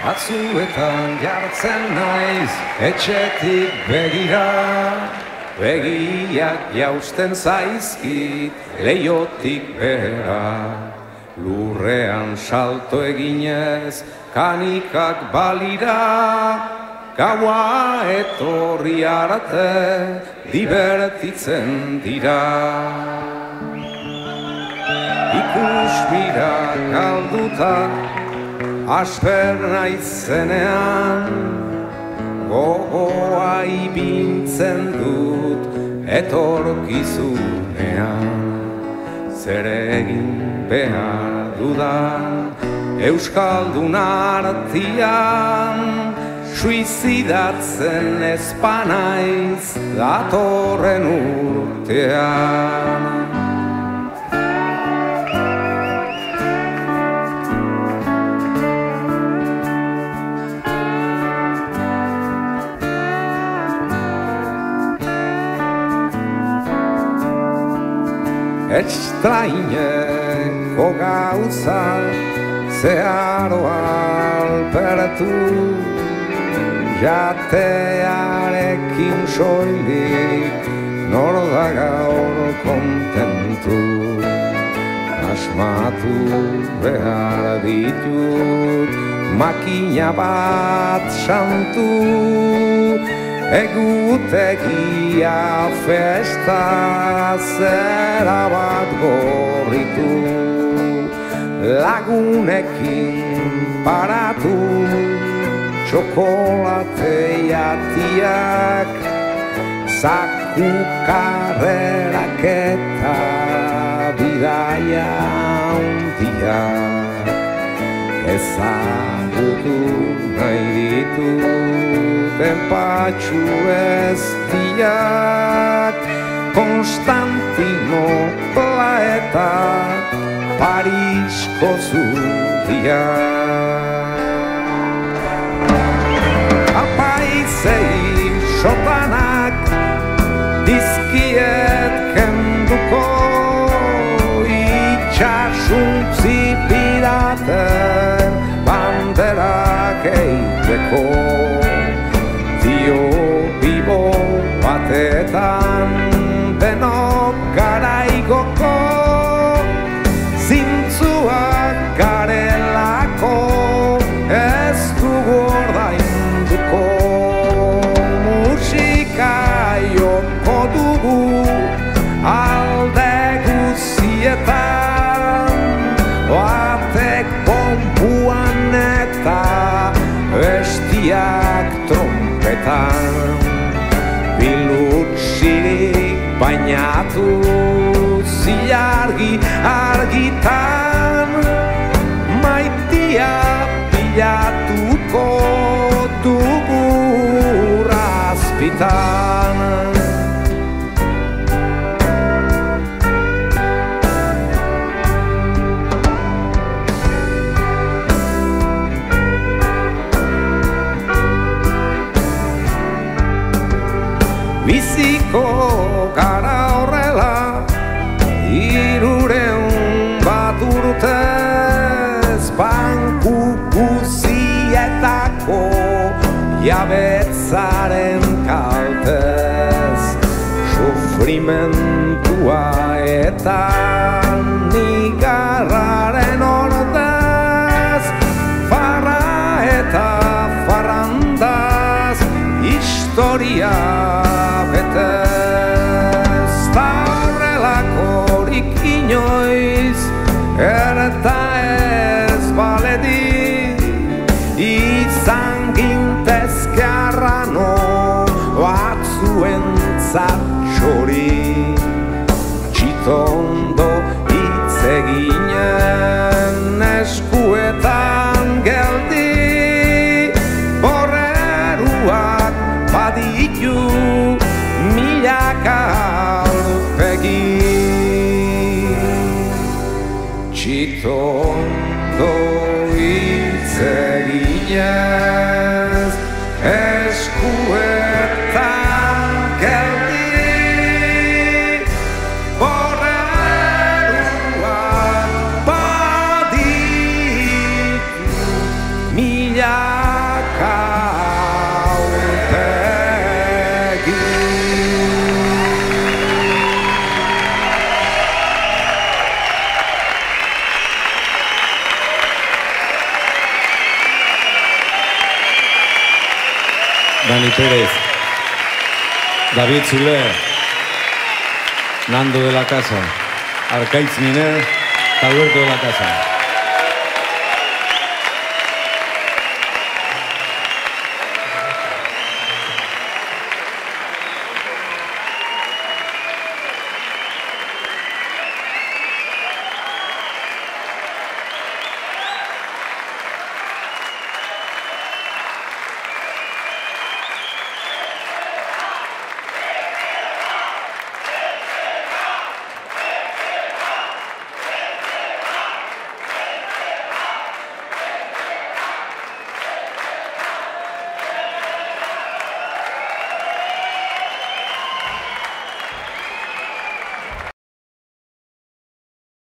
Batzuetan jartzen naiz etxetik begira. Begiak jausten zaizkit leiotik bera Lurrean salto eginez kanikak balira. Gaua etorri arte divertitzen dira. Ikus mira galduta asper naizenean Gogoa ibintzen dut etorkizunean. Zer egin behar dudan Euskaldun artian Suizidatzen espanaiz datorren urtean Extraineko gauza zeharo alpertu. Jatearekin soilik nor da gaur kontentu. Asmatu behar ditut makina bat santu egutegia festa zera bat gorritu. Lagunekin paratu txokolate jatiak Zaku karrerak eta bidaia undiak Ezagutu nahi ditu Tenpatxu ez diak Konstantino eta Parisko zudiak zei sotanak dizkiet kenduko itxasuntzi piraten banderak eiteko dugu alde guzietan Batek pompuan eta bestiak trompetan. Bilutsirik bainatu zilargi argitan Maitia pilatuko dugu razpitan Sufrimentua eta Nigarraren ordez Farra eta farrandaz Historia betez. Taurrelakorik inoiz Erta ez baledi Izan gintezke arrano Batzuen zatxori Dani Pérez, David Zuler, Nando de la Casa, Arcaiz Miner, Alberto de la Casa.